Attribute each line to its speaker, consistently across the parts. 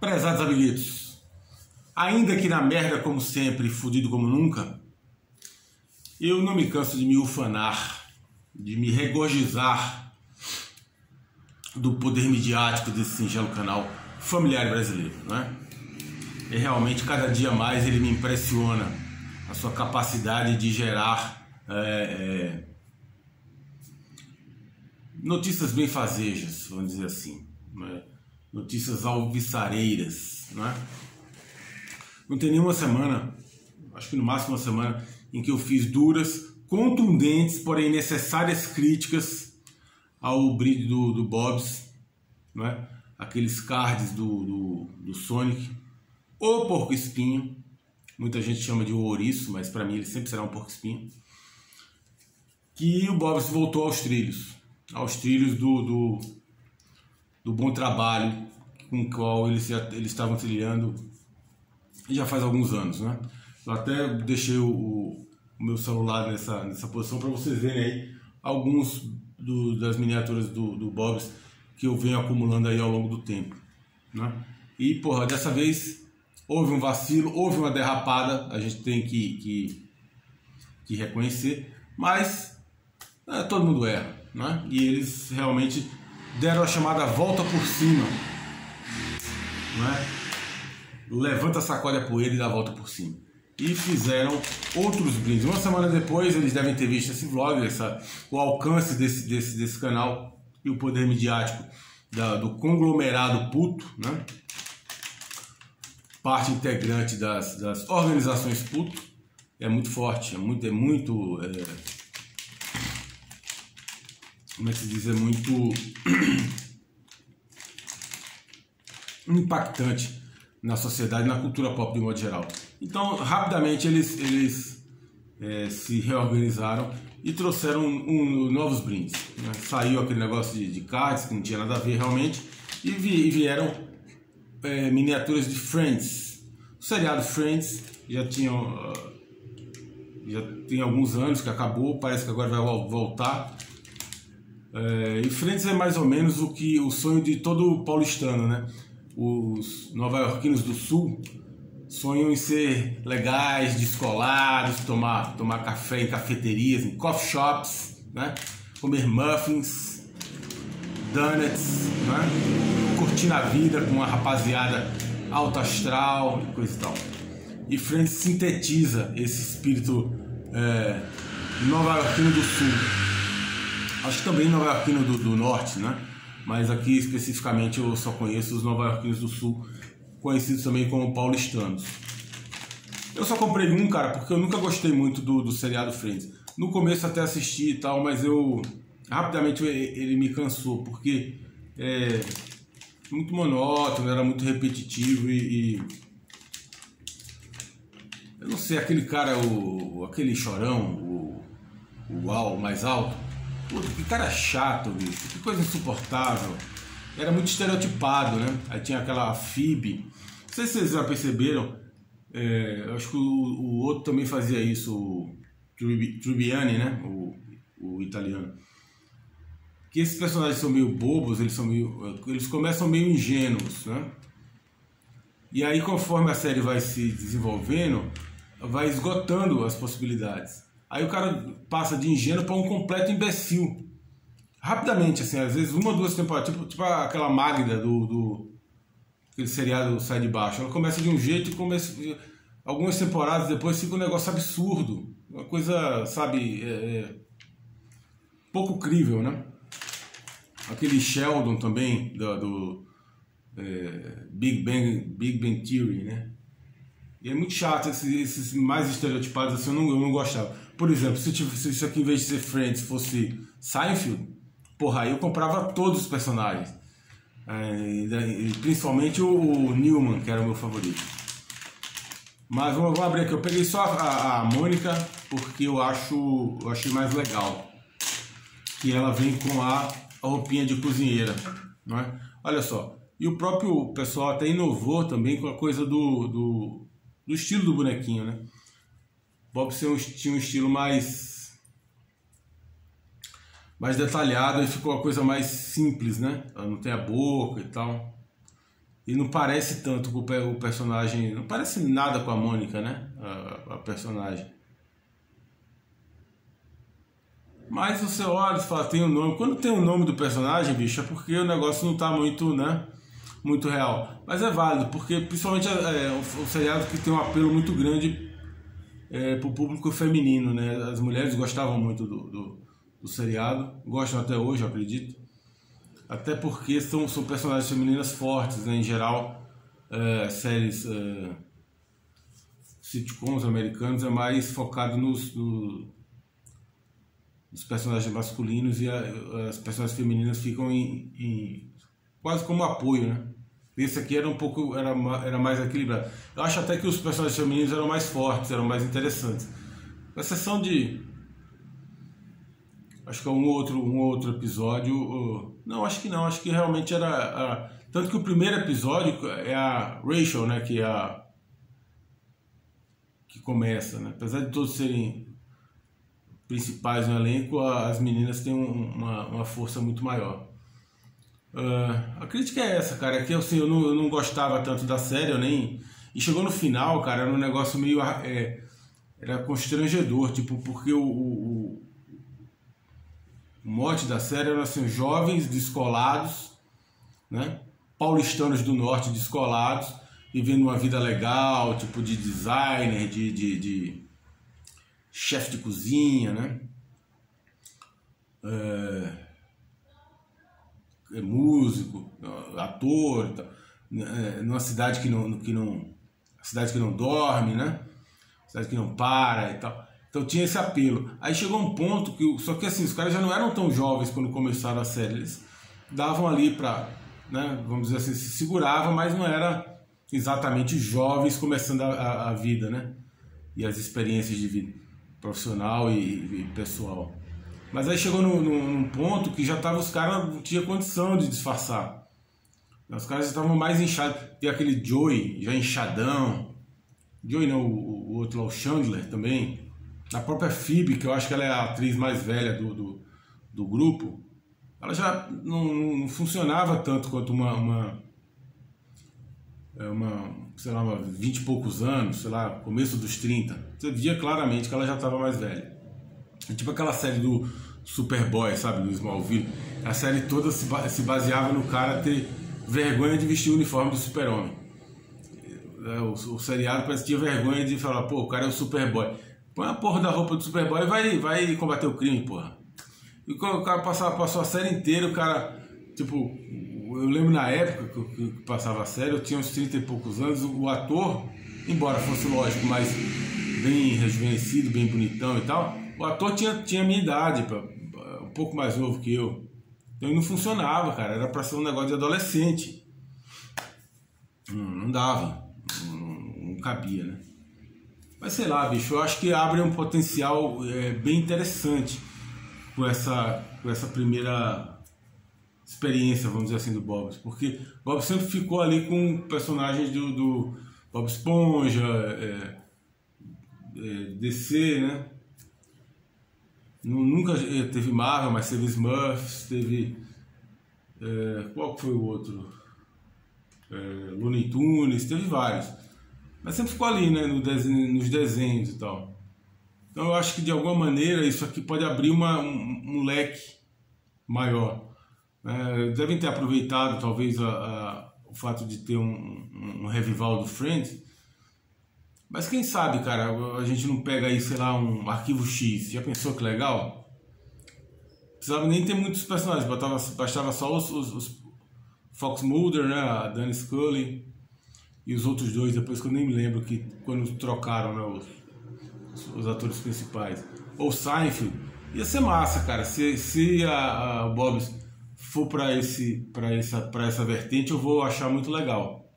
Speaker 1: Prezados amiguitos, ainda que na merda como sempre, fudido como nunca, eu não me canso de me ufanar, de me regozijar do poder midiático desse singelo canal familiar brasileiro, né? E realmente cada dia mais ele me impressiona a sua capacidade de gerar é, é, notícias benfazejas, vamos dizer assim. Né? Notícias alvissareiras, não é? Não tem nenhuma semana, acho que no máximo uma semana, em que eu fiz duras, contundentes, porém necessárias críticas ao brilho do, do Bobs, é? Aqueles cards do, do, do Sonic, o porco espinho, muita gente chama de ouriço, mas para mim ele sempre será um porco espinho, que o Bobs voltou aos trilhos, aos trilhos do, do do bom trabalho com o qual eles, eles estavam trilhando já faz alguns anos, né? Eu até deixei o, o meu celular nessa, nessa posição para vocês verem aí alguns do, das miniaturas do, do Bob's que eu venho acumulando aí ao longo do tempo, né? E, porra, dessa vez houve um vacilo, houve uma derrapada, a gente tem que, que, que reconhecer, mas é, todo mundo erra, né? E eles realmente deram a chamada volta por cima. Não é? Levanta, sacode a poeira e dá a volta por cima. E fizeram outros brindes. Uma semana depois, eles devem ter visto esse vlog, essa, o alcance desse, desse, desse canal e o poder midiático da, do conglomerado puto, né? parte integrante das, das organizações puto. É muito forte, é muito, é muito é, como é que se diz, é muito impactante na sociedade, na cultura pop de modo geral. Então, rapidamente eles, eles é, se reorganizaram e trouxeram um, um, novos brindes. Né? Saiu aquele negócio de, de cards que não tinha nada a ver realmente e, vi, e vieram é, miniaturas de Friends. O seriado Friends já tinha, já tem alguns anos que acabou, parece que agora vai voltar é, e Friends é mais ou menos o que o sonho de todo paulistano, né? Os nova-iorquinos do sul sonham em ser legais, descolados, tomar, tomar café em cafeterias, em coffee shops, né? Comer muffins, donuts, né? Curtir a vida com uma rapaziada alto astral e coisa e tal. E Friends sintetiza esse espírito é, nova-iorquino do sul Acho que também nova-iorquino do, do norte, né? Mas aqui especificamente eu só conheço os nova-iorquinos do sul, conhecidos também como paulistanos. Eu só comprei um, cara, porque eu nunca gostei muito do, do seriado Friends. No começo até assisti e tal, mas eu rapidamente ele me cansou, porque é muito monótono, era muito repetitivo e, e eu não sei, aquele cara, o, aquele chorão, o, o uau mais alto, Puta, que cara chato, bicho. Que coisa insuportável. Era muito estereotipado, né? Aí tinha aquela FIB. Não sei se vocês já perceberam. É, eu acho que o, o, outro também fazia isso, o Tribbiani, né? O, o italiano. Que esses personagens são meio bobos, eles são meio. Eles começam meio ingênuos, né? E aí, conforme a série vai se desenvolvendo, vai esgotando as possibilidades. Aí o cara passa de ingênuo para um completo imbecil. Rapidamente, assim, às vezes uma, duas temporadas, tipo, tipo aquela Magda do, do aquele seriado Sai de Baixo. Ela começa de um jeito e começa. Algumas temporadas depois fica um negócio absurdo. Uma coisa, sabe, é, é, pouco crível, né? Aquele Sheldon também, do, do é, Big, Bang, Big Bang Theory, né? E é muito chato esses, esses mais estereotipados assim, eu não, eu não gostava. Por exemplo, se, se isso aqui em vez de ser Friends fosse Seinfeld, porra, aí eu comprava todos os personagens. É, principalmente o, Newman, que era o meu favorito. Mas vamos, abrir aqui. Eu peguei só a, a, Mônica porque eu acho eu achei mais legal. Que ela vem com a, a roupinha de cozinheira. Não é? Olha só. E o próprio pessoal até inovou também com a coisa do, do, do estilo do bonequinho, né? Bob tinha um estilo mais mais detalhado e ficou uma coisa mais simples, né? Ela não tem a boca e tal. E não parece tanto com o personagem. Não parece nada com a Mônica, né? A, a personagem. Mas você olha e fala, tem o um nome. Quando tem o um nome do personagem, bicho, é porque o negócio não tá muito, né? Muito real. Mas é válido, porque principalmente é, é seriado que tem um apelo muito grande é, pro público feminino, né? As mulheres gostavam muito do, do, do seriado, gostam até hoje, eu acredito. Até porque são, são personagens femininas fortes, né? Em geral, é, séries é, sitcoms americanos é mais focado nos, no, os personagens masculinos e a, as personagens femininas ficam em, em, quase como apoio, né? Esse aqui era um pouco era, era mais equilibrado. Eu acho até que os personagens femininos eram mais fortes, eram mais interessantes. Com exceção de acho que é um outro um outro episódio, não, acho que não, acho que realmente era a, tanto que o primeiro episódio é a Rachel, né, que é a que começa, né? Apesar de todos serem principais no elenco, as meninas têm uma, uma força muito maior. Uh, a crítica é essa, cara, é que assim, eu, não, eu não gostava tanto da série, eu nem. E chegou no final, cara, era um negócio meio. É, era constrangedor, tipo, porque o, o, o mote da série era assim, jovens descolados, né? Paulistanos do norte descolados, vivendo uma vida legal, tipo de designer, de, de, de chefe de cozinha, né? É, é músico, ator, é, numa cidade que não, que não, cidade que não dorme, né? Cidade que não para e tal. Então tinha esse apelo. Aí chegou um ponto que, só que assim, os caras já não eram tão jovens quando começaram a série. Eles davam ali para, né? Vamos dizer assim, se segurava, mas não era exatamente jovens começando a, a, a vida, né? E as experiências de vida profissional e, e pessoal. Mas aí chegou num, num ponto que já tava os caras não tinha condição de disfarçar. Os caras estavam mais inchados. Tem aquele Joey, já inchadão. Joey não, o, o outro lá, o Chandler também. A própria Phoebe, que eu acho que ela é a atriz mais velha do, do, do grupo, ela já não, não, funcionava tanto quanto uma, uma, é uma sei lá, 20 e poucos anos, sei lá, começo dos 30, você via claramente que ela já estava mais velha. É tipo aquela série do Superboy, sabe, do Smallville. A série toda se, se baseava no cara ter vergonha de vestir o uniforme do super-homem. É, o, o, seriado parece que tinha vergonha de falar, pô, o cara é o Superboy. Põe a porra da roupa do Superboy e vai, vai combater o crime, porra. E o cara passou, passou a série inteira, o cara, tipo, eu lembro na época que, que, que passava a série, eu tinha uns 30 e poucos anos, o ator, embora fosse lógico, mas bem rejuvenescido, bem bonitão e tal, o ator tinha, tinha a minha idade, um pouco mais novo que eu. Então não funcionava, cara, era pra ser um negócio de adolescente. Não, não dava, não, não, cabia, né? Mas sei lá, bicho, eu acho que abre um potencial é, bem interessante com essa, com essa primeira experiência, vamos dizer assim, do Bob. Porque Bob sempre ficou ali com personagens do, do Bob Esponja, é, é, DC, né? Nunca é, teve Marvel, mas teve Smurfs, teve. É, qual foi o outro? É, Looney Tunes, teve vários. Mas sempre ficou ali, né? No desenho, nos desenhos e tal. Então eu acho que de alguma maneira isso aqui pode abrir uma, um, um leque maior. É, devem ter aproveitado talvez a, a, o fato de ter um, um, revival do Friends. Mas quem sabe, cara, a gente não pega aí, sei lá, um arquivo X. Já pensou que legal? Precisava nem ter muitos personagens, bastava, bastava só os, os, os Fox Mulder, né, a Danny Scully e os outros dois, depois que eu nem me lembro que quando trocaram né, os, os atores principais. Ou Seinfeld. Ia ser massa, cara, se, se a, a for para esse para essa para essa vertente eu vou achar muito legal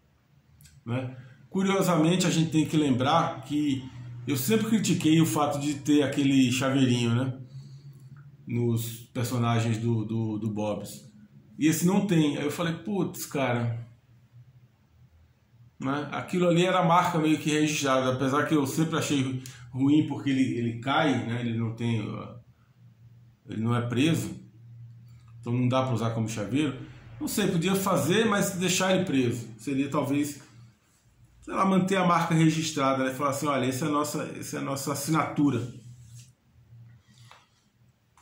Speaker 1: né curiosamente a gente tem que lembrar que eu sempre critiquei o fato de ter aquele chaveirinho né nos personagens do do, do Bob's e esse não tem aí eu falei putz cara né? aquilo ali era a marca meio que registrada apesar que eu sempre achei ruim porque ele, ele cai né ele não tem ele não é preso então não dá para usar como chaveiro. Não sei, podia fazer, mas deixar ele preso. Seria talvez, sei lá, manter a marca registrada, né? Falar assim, olha, essa é a nossa, essa é a nossa assinatura.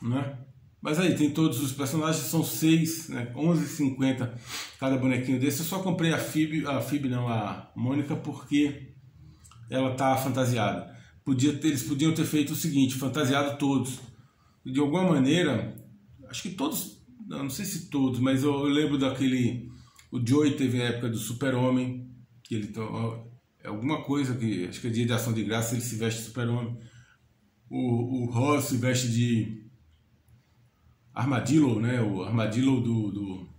Speaker 1: Né? Mas aí, tem todos os personagens, são seis, né? 11,50 cada bonequinho desse. Eu só comprei a Fib, a Fib não, a Mônica, porque ela tá fantasiada. Podia ter, eles podiam ter feito o seguinte, fantasiado todos. De alguma maneira, acho que todos não, sei se todos, mas eu, eu, lembro daquele. O Joey teve a época do Super-Homem, que ele. É alguma coisa que. Acho que é dia de ação de graça, ele se veste de Super-Homem. O, o Ross se veste de. Armadillo, né? O Armadillo do. do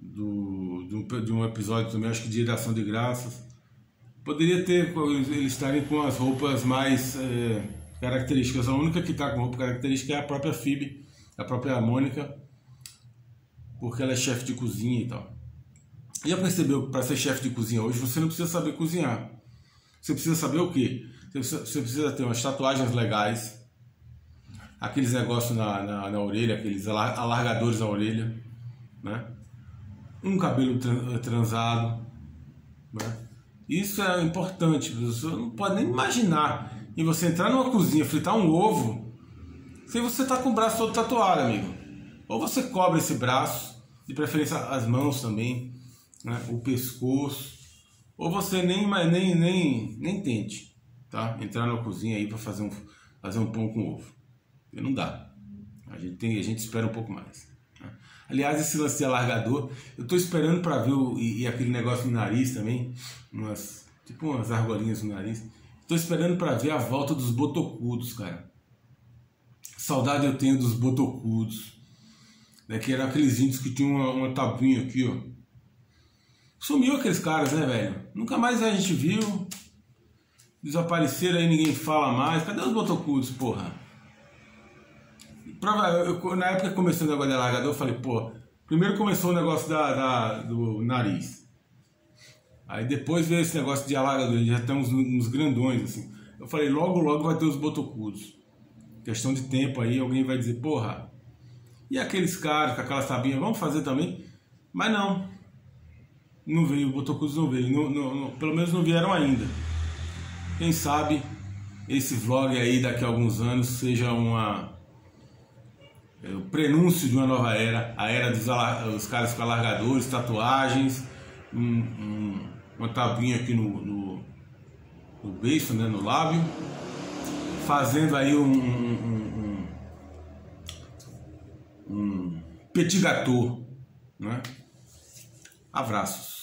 Speaker 1: do, do, de um episódio também, acho que Dia da Ação de Graças. Poderia ter eles estarem com as roupas mais é, características. A única que está com roupa característica é a própria Phoebe, a própria Mônica, porque ela é chefe de cozinha e tal. Já percebeu que para ser chefe de cozinha hoje você não precisa saber cozinhar. Você precisa saber o quê? Você precisa, você precisa ter umas tatuagens legais, aqueles negócios na, na, na, orelha, aqueles alargadores na orelha, né? um cabelo transado. Né? Isso é importante, você não pode nem imaginar e você entrar numa cozinha, fritar um ovo, se você tá com o braço todo tatuado, amigo. Ou você cobre esse braço, de preferência as mãos também, né? o pescoço, ou você nem, nem, nem, nem tente, tá? Entrar na cozinha aí para fazer um, fazer um pão com ovo. Não dá. A gente, tem, a gente espera um pouco mais. Né? Aliás, esse lance de alargador, eu estou esperando para ver o, e, e, aquele negócio no nariz também, umas, tipo umas argolinhas no nariz. Tô esperando para ver a volta dos botocudos, cara. Saudade eu tenho dos botocudos. Né, que eram aqueles índios que tinham uma, uma tabuinha aqui, ó. Sumiu aqueles caras, né, velho? Nunca mais a gente viu. Desapareceram aí, ninguém fala mais. Cadê os botocudos, porra? Eu, na época que começou o negócio de alargador, eu falei, pô, primeiro começou o negócio da, da do nariz. Aí depois veio esse negócio de alagador, já tem uns, uns grandões assim. Eu falei, logo, logo vai ter os botocudos. Questão de tempo aí, alguém vai dizer, porra, e aqueles caras com aquela sabinha, vamos fazer também? Mas não, não veio, o botocudos não veio, não, não, não, pelo menos não vieram ainda. Quem sabe esse vlog aí daqui a alguns anos seja uma é, o prenúncio de uma nova era, a era dos os caras com alargadores, tatuagens, um, um uma tabuinha aqui no, no, no né, no lábio, fazendo aí um, um, um, um petit gâteau, né? Abraços.